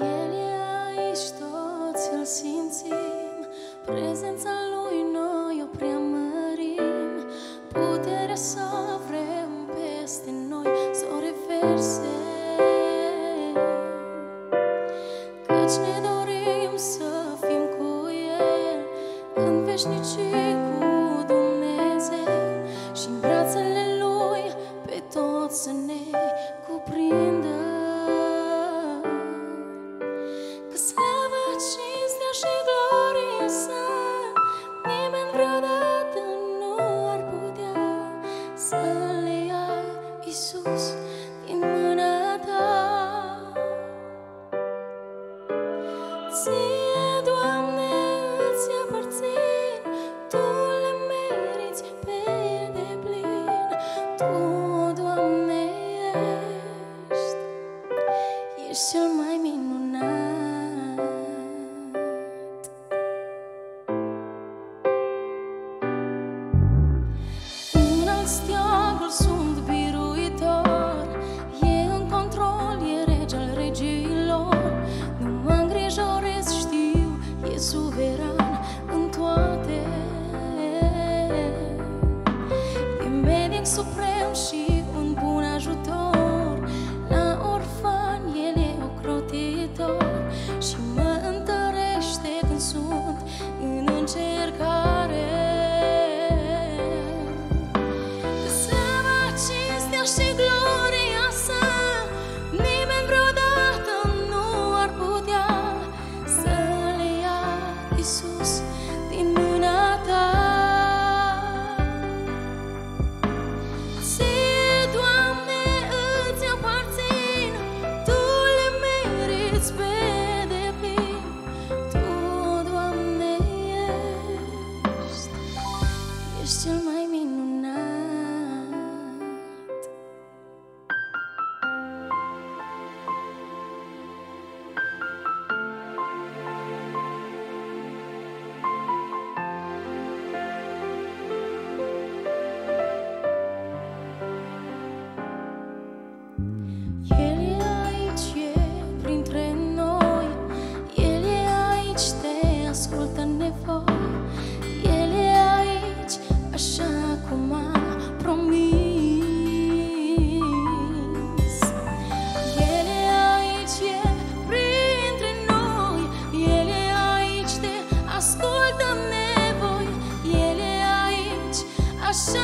El e aici, toți îl prezența lui noi o preamărim, puterea sa vrem peste noi să o. Căci ne dorim să fim cu El în veșnicii cu Dumnezeu și în brațele Lui pe toți să ne cuprindă. Jesús. chercher shine.